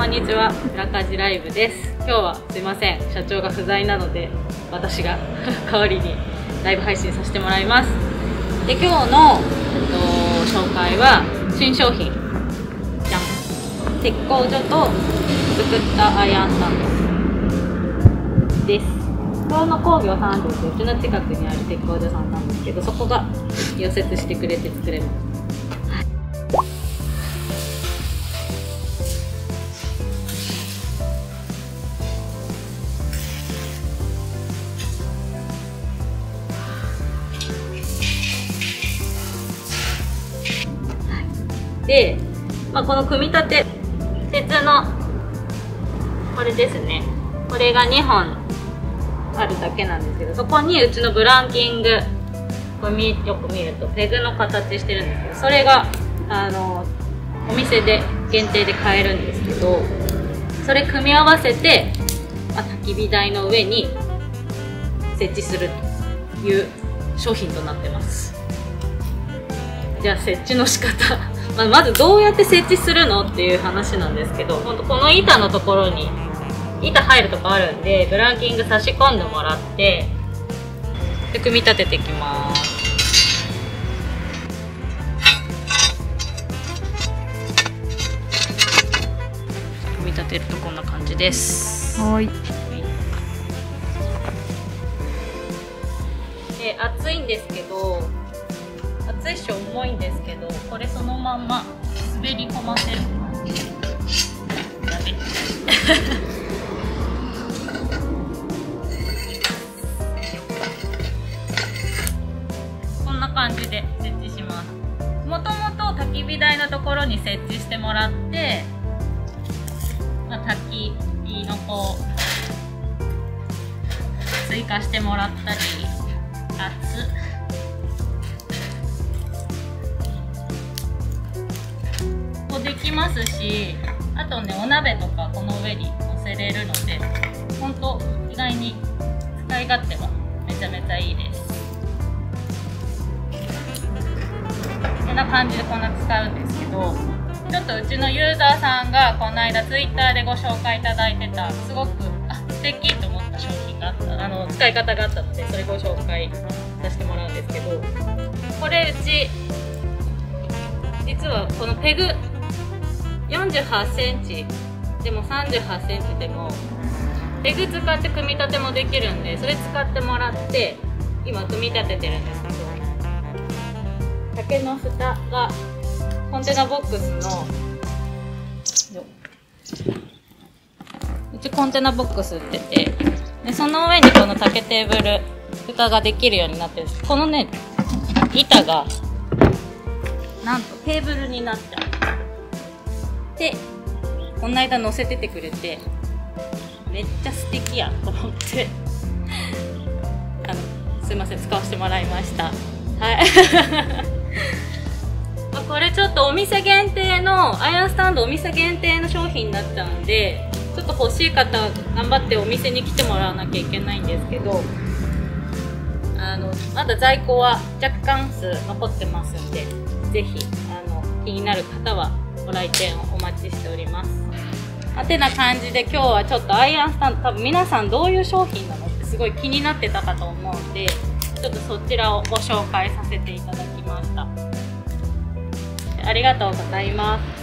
こんにちは。裏かじライブです。今日はすいません。社長が不在なので私が 代わりにライブ配信させてもらいます。で今日の、えっと、紹介は新商品。じゃん。鉄工所と作ったアイアンスタンドです。京野工業さんってうちの近くにある鉄工所さんなんですけどそこが溶接してくれて作れます。で、まあ、この組み立て鉄のこれですね。これが2本あるだけなんですけどそこにうちのブランキングこれよく見るとペグの形してるんですけどそれがあのお店で限定で買えるんですけどそれ組み合わせて、まあ、焚き火台の上に設置するという商品となってます。じゃあ設置の仕方。まあ、まずどうやって設置するのっていう話なんですけどこの板のところに板入るとこあるんでブランキング差し込んでもらってで組み立てていきます。組み立てるとこんな感じです。はい。で熱いんですけど熱いし重いんですけどこれそのまんま滑り込ませる。やべ。こんな感じで設置します。もともと焚き火台のところに設置してもらって、まあ、焚き火のこう追加してもらったり熱っきますしあとねお鍋とかこの上に乗せれるので本当意外に使い勝手はめちゃめちゃいいです。こんな感じでこんな使うんですけどちょっとうちのユーザーさんがこの間 Twitter でご紹介いただいてたすごくあ素敵と思った商品があったあの使い方があったのでそれご紹介させてもらうんですけどこれうち実はこのペグ48センチ。でも38センチでもペグ使って組み立てもできるんでそれ使ってもらって今組み立ててるんです。けど竹の蓋がコンテナボックスのうちコンテナボックス売っててでその上にこの竹テーブル蓋ができるようになってるんです。このね板がなんとテーブルになっちゃう。でこの間載せててくれてめっちゃ素敵やと思って あのすいません使わせてもらいました。はい。これちょっとお店限定のアイアンスタンドお店限定の商品になっちゃうんでちょっと欲しい方頑張ってお店に来てもらわなきゃいけないんですけどあのまだ在庫は若干数残ってますんでぜひあの気になる方はご来店をお待ちしております。あてな感じで今日はちょっとアイアンスタンド多分皆さんどういう商品なの？ってすごい気になってたかと思うんでちょっとそちらをご紹介させていただきました。ありがとうございます。